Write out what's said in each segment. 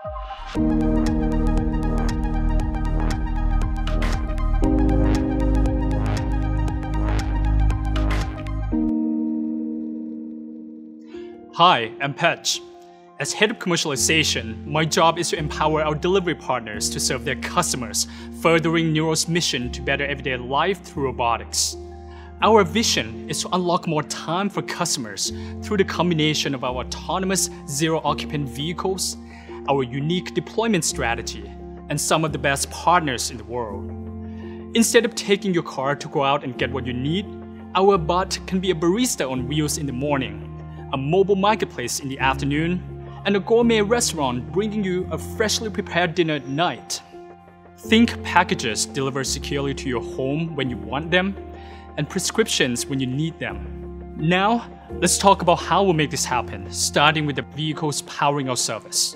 Hi, I'm Petch. As head of commercialization, my job is to empower our delivery partners to serve their customers, furthering Nuro's mission to better everyday life through robotics. Our vision is to unlock more time for customers through the combination of our autonomous zero-occupant vehicles, our unique deployment strategy, and some of the best partners in the world. Instead of taking your car to go out and get what you need, our bot can be a barista on wheels in the morning, a mobile marketplace in the afternoon, and a gourmet restaurant bringing you a freshly prepared dinner at night. Think packages delivered securely to your home when you want them, and prescriptions when you need them. Now, let's talk about how we'll make this happen, starting with the vehicles powering our service.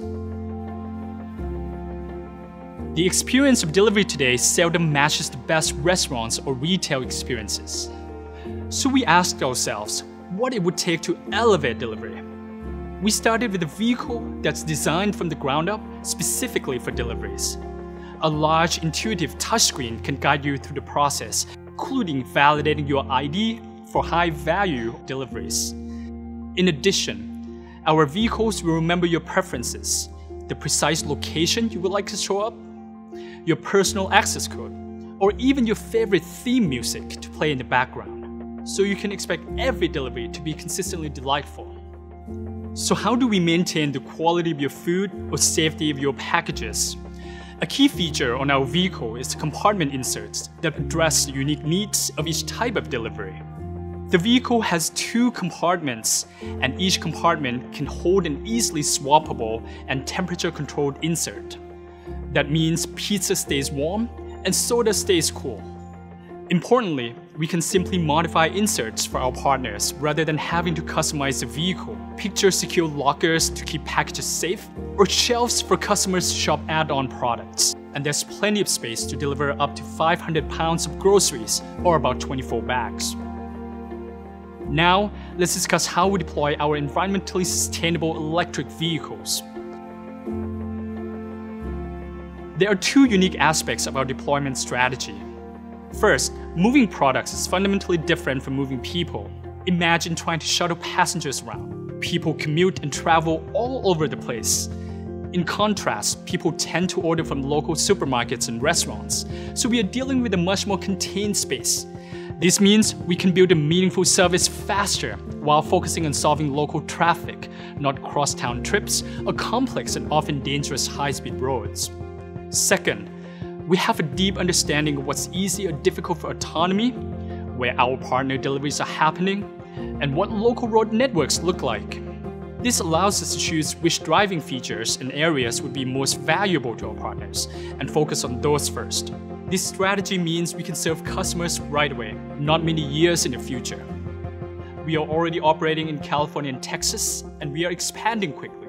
The experience of delivery today seldom matches the best restaurants or retail experiences. So we asked ourselves what it would take to elevate delivery. We started with a vehicle that's designed from the ground up specifically for deliveries. A large intuitive touchscreen can guide you through the process, including validating your ID for high-value deliveries. In addition, our vehicles will remember your preferences, the precise location you would like to show up, your personal access code, or even your favorite theme music to play in the background, so you can expect every delivery to be consistently delightful. So how do we maintain the quality of your food or safety of your packages? A key feature on our vehicle is the compartment inserts that address the unique needs of each type of delivery. The vehicle has two compartments, and each compartment can hold an easily swappable and temperature-controlled insert. That means pizza stays warm and soda stays cool. Importantly, we can simply modify inserts for our partners rather than having to customize the vehicle. Picture secure lockers to keep packages safe, or shelves for customers to shop add-on products. And there's plenty of space to deliver up to 500 pounds of groceries, or about 24 bags. Now, let's discuss how we deploy our environmentally sustainable electric vehicles. There are two unique aspects of our deployment strategy. First, moving products is fundamentally different from moving people. Imagine trying to shuttle passengers around. People commute and travel all over the place. In contrast, people tend to order from local supermarkets and restaurants, so we are dealing with a much more contained space. This means we can build a meaningful service faster while focusing on solving local traffic, not cross-town trips or complex and often dangerous high-speed roads. Second, we have a deep understanding of what's easy or difficult for autonomy, where our partner deliveries are happening, and what local road networks look like. This allows us to choose which driving features and areas would be most valuable to our partners, and focus on those first. This strategy means we can serve customers right away, not many years in the future. We are already operating in California and Texas, and we are expanding quickly.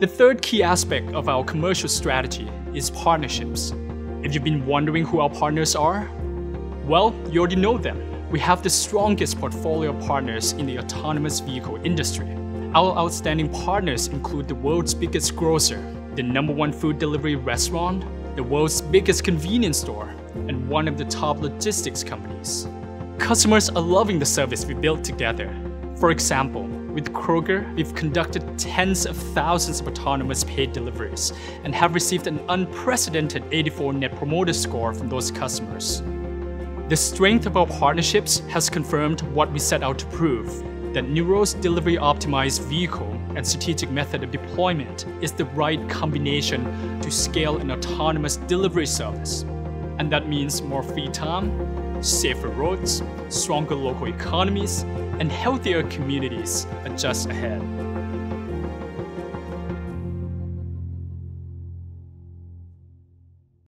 The third key aspect of our commercial strategy is partnerships. If you've been wondering who our partners are, well, you already know them. We have the strongest portfolio of partners in the autonomous vehicle industry. Our outstanding partners include the world's biggest grocer, the number one food delivery restaurant, the world's biggest convenience store, and one of the top logistics companies. Customers are loving the service we built together. For example, with Kroger, we've conducted tens of thousands of autonomous paid deliveries and have received an unprecedented 84 Net Promoter Score from those customers. The strength of our partnerships has confirmed what we set out to prove that Nuro's delivery optimized vehicle and strategic method of deployment is the right combination to scale an autonomous delivery service. And that means more free time, safer roads, stronger local economies, and healthier communities are just ahead.